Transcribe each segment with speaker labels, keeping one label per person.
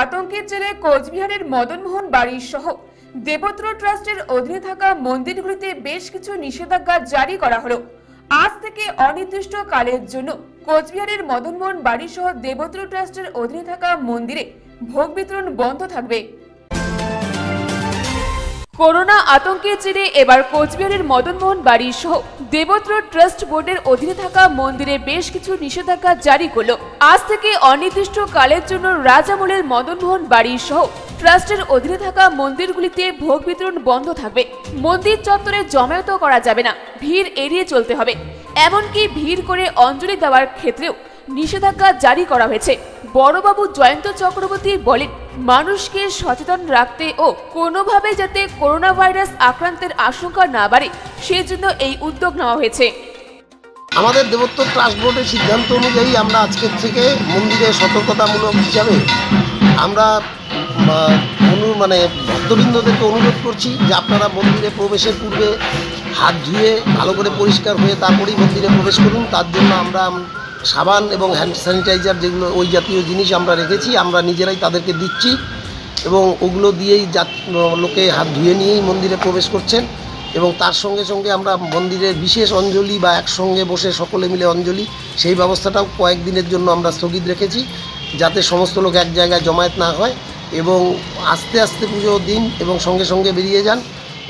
Speaker 1: আতঙ্কের জেরে কোচবিহারের মদনমোহন বাড়ি সহ দেবত্র ট্রাস্টের অধীনে থাকা মন্দিরগুলিতে বেশ কিছু নিষেধাজ্ঞা জারি করা হলো। আজ থেকে অনির্দিষ্ট কালের জন্য কোচবিহারের মদনমোহন বাড়ি সহ দেবত্র ট্রাস্টের অধীনে থাকা মন্দিরে ভোগ বিতরণ বন্ধ থাকবে। করোনা আতঙ্কের জেরে এবার কোচবিহারের মদনমোহন বাড়ি সহ দেবত্র ট্রাস্ট বোর্ডের অধীনে থাকা মন্দিরে বেশ কিছু নিষেধাজ্ঞা জারি করল। আজ থেকে অনির্দিষ্ট কালের জন্য রাজামলের মদনমোহন বাড়ি সহ ট্রাস্টের অধীনে থাকা মন্দিরগুলিতে ভোগ বিতরণ বন্ধ থাকবে। মন্দির চত্বরে জমায়েত করা যাবে না। ভিড় এড়িয়ে চলতে হবে। এমনকি ভিড় করে অঞ্জলি দেওয়ার ক্ষেত্রেও নিষেধাজ্ঞা জারি করা হয়েছে। বড়বাবু জয়ন্ত চক্রবর্তী বলেন মানুষকে সচেতন রাখতে ও কোনোভাবে যাতে করোনা ভাইরাস আক্রান্তের আশঙ্কা না বাড়ে, সেজন্য এই উদ্যোগ নেওয়া হয়েছে।
Speaker 2: আমাদের দেবত্ব ট্রাস্ট বোর্ডের সিদ্ধান্ত অনুযায়ী আমরা আজকের থেকে মন্দিরে সতর্কতামূলক হিসাবে আমরা অনু মানে ভক্তবৃন্দদেরকে অনুরোধ করছি যে আপনারা মন্দিরে প্রবেশের পূর্বে হাত ধুয়ে ভালো করে পরিষ্কার হয়ে তারপরেই মন্দিরে প্রবেশ করুন। তার জন্য আমরা আম- সাবান এবং হ্যান্ড স্যানিটাইজার যেগুলো, ওই জাতীয় জিনিস আমরা রেখেছি, আমরা নিজেরাই তাদেরকে দিচ্ছি এবং ওগুলো দিয়েই লোকে হাত ধুয়ে নিয়েই মন্দিরে প্রবেশ করছেন এবং তার সঙ্গে সঙ্গে আমরা মন্দিরের বিশেষ অঞ্জলি বা একসঙ্গে বসে সকলে মিলে অঞ্জলি, সেই ব্যবস্থাটাও কয়েকদিনের জন্য আমরা স্থগিত রেখেছি যাতে সমস্ত লোক এক জায়গায় জমায়েত না হয় এবং আস্তে আস্তে পুজো দিন এবং সঙ্গে সঙ্গে বেরিয়ে যান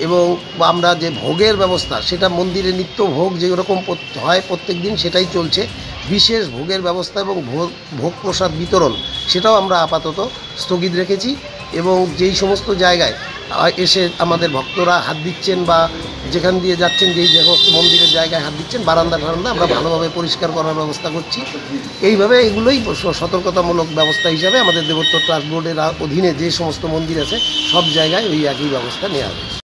Speaker 2: এবং আমরা যে ভোগের ব্যবস্থা, সেটা মন্দিরে নিত্য ভোগ যেরকম হয় প্রত্যেক দিন সেটাই চলছে। বিশেষ ভোগের ব্যবস্থা এবং ভোগ প্রসাদ বিতরণ, সেটাও আমরা আপাতত স্থগিত রেখেছি এবং যেই সমস্ত জায়গায় এসে আমাদের ভক্তরা হাত দিচ্ছেন বা যেখান দিয়ে যাচ্ছেন, যেই সমস্ত মন্দিরের জায়গায় হাত দিচ্ছেন, বারান্দা ঠারান্দা আমরা ভালোভাবে পরিষ্কার করার ব্যবস্থা করছি। এইভাবে এগুলোই সতর্কতামূলক ব্যবস্থা হিসাবে আমাদের দেবত্ব ট্রাস্ট বোর্ডের অধীনে যে সমস্ত মন্দির আছে, সব জায়গায় ওই একই ব্যবস্থা নেওয়া হয়েছে।